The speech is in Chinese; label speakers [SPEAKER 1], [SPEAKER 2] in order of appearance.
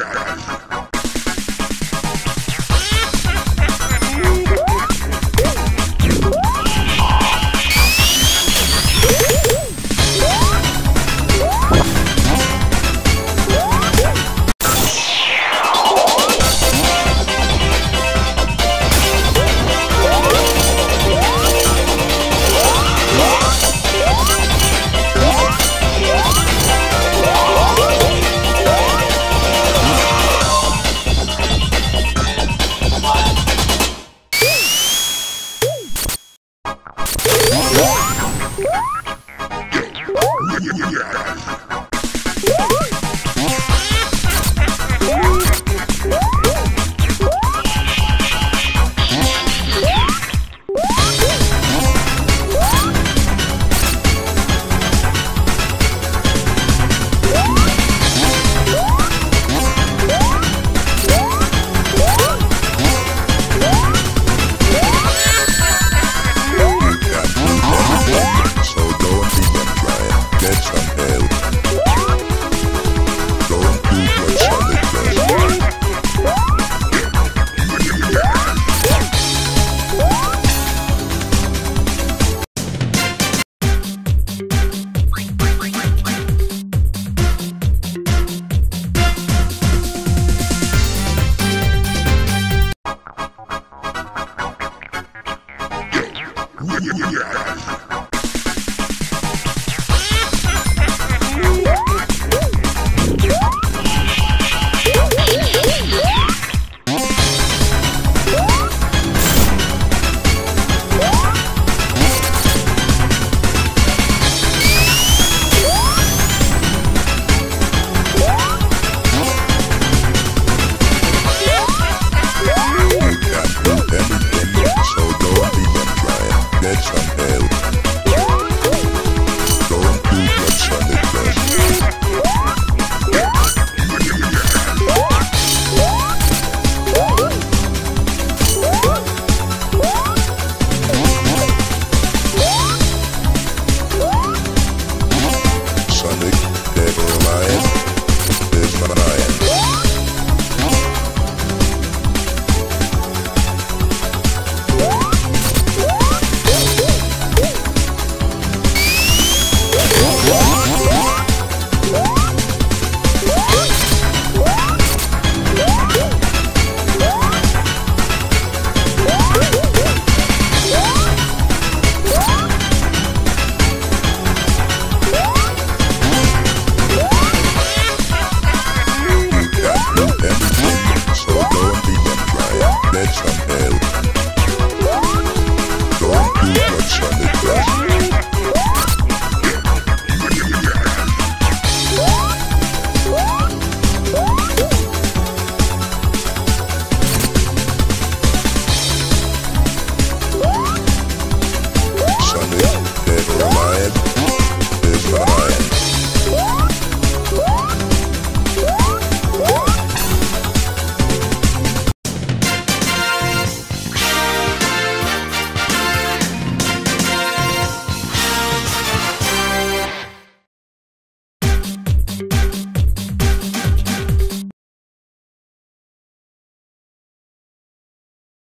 [SPEAKER 1] Yeah. Música 耶耶耶耶
[SPEAKER 2] ¡Gracias!